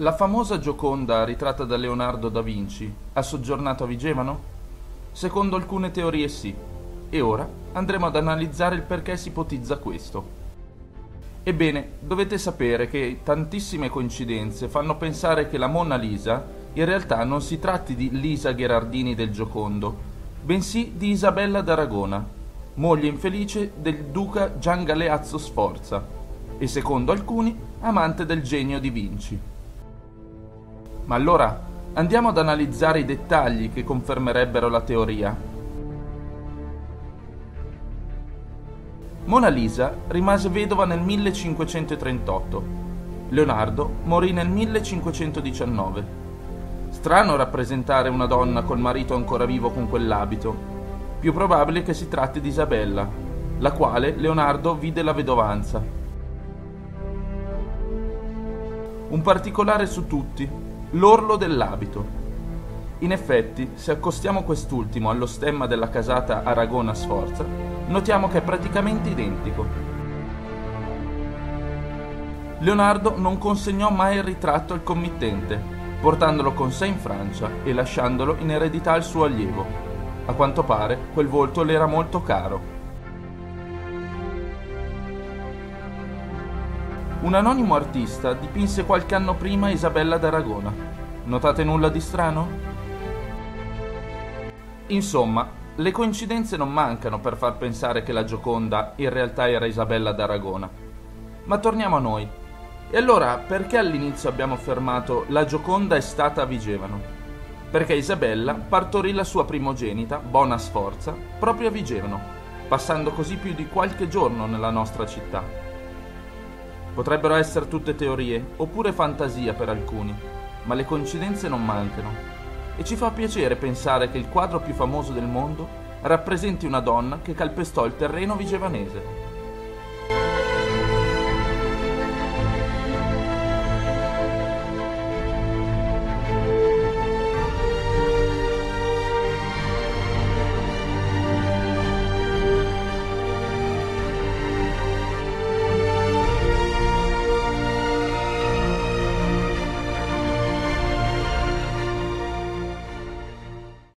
La famosa Gioconda ritratta da Leonardo da Vinci ha soggiornato a Vigevano? Secondo alcune teorie sì, e ora andremo ad analizzare il perché si ipotizza questo. Ebbene, dovete sapere che tantissime coincidenze fanno pensare che la Monna Lisa in realtà non si tratti di Lisa Gherardini del Giocondo, bensì di Isabella d'Aragona, moglie infelice del duca Gian Galeazzo Sforza e secondo alcuni amante del genio di Vinci. Ma allora andiamo ad analizzare i dettagli che confermerebbero la teoria. Mona Lisa rimase vedova nel 1538. Leonardo morì nel 1519. Strano rappresentare una donna col marito ancora vivo con quell'abito. Più probabile che si tratti di Isabella, la quale Leonardo vide la vedovanza. Un particolare su tutti l'orlo dell'abito. In effetti, se accostiamo quest'ultimo allo stemma della casata Aragona Sforza, notiamo che è praticamente identico. Leonardo non consegnò mai il ritratto al committente, portandolo con sé in Francia e lasciandolo in eredità al suo allievo. A quanto pare, quel volto le era molto caro. Un anonimo artista dipinse qualche anno prima Isabella d'Aragona. Notate nulla di strano? Insomma, le coincidenze non mancano per far pensare che la Gioconda in realtà era Isabella d'Aragona. Ma torniamo a noi. E allora perché all'inizio abbiamo affermato la Gioconda è stata a Vigevano? Perché Isabella partorì la sua primogenita, Bona Sforza, proprio a Vigevano, passando così più di qualche giorno nella nostra città. Potrebbero essere tutte teorie, oppure fantasia per alcuni, ma le coincidenze non mancano. E ci fa piacere pensare che il quadro più famoso del mondo rappresenti una donna che calpestò il terreno vigevanese.